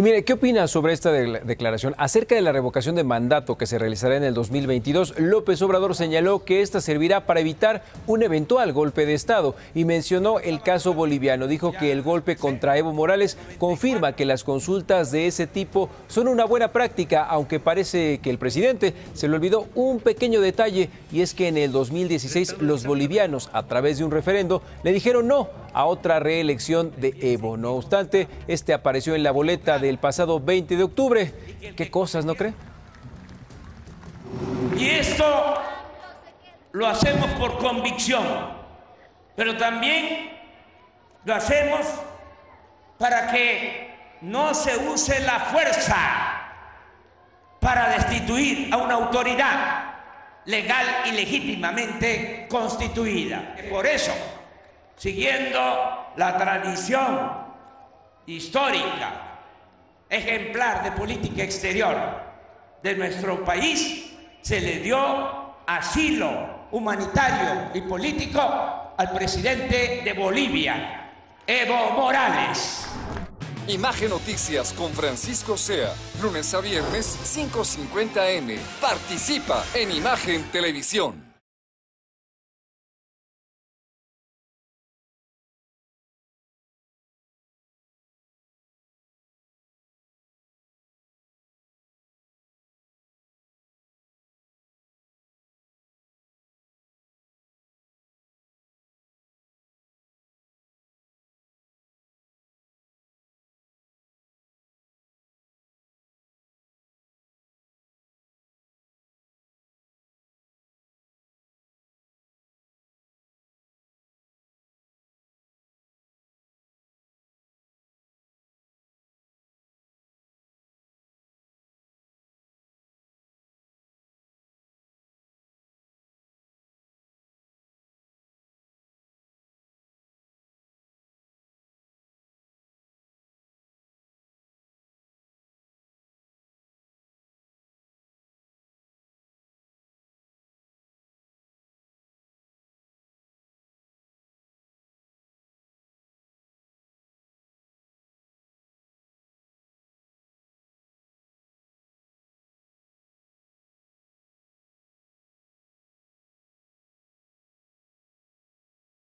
Y mire, ¿qué opina sobre esta declaración? Acerca de la revocación de mandato que se realizará en el 2022, López Obrador señaló que esta servirá para evitar un eventual golpe de Estado y mencionó el caso boliviano. Dijo que el golpe contra Evo Morales confirma que las consultas de ese tipo son una buena práctica, aunque parece que el presidente se le olvidó un pequeño detalle y es que en el 2016 los bolivianos, a través de un referendo, le dijeron no a otra reelección de Evo. No obstante, este apareció en la boleta del pasado 20 de octubre. ¿Qué cosas, no cree? Y esto lo hacemos por convicción, pero también lo hacemos para que no se use la fuerza para destituir a una autoridad legal y legítimamente constituida. Por eso, siguiendo la tradición histórica, ejemplar de política exterior de nuestro país, se le dio asilo humanitario y político al presidente de Bolivia, Evo Morales. Imagen Noticias con Francisco Sea, lunes a viernes 5.50 M. Participa en Imagen Televisión.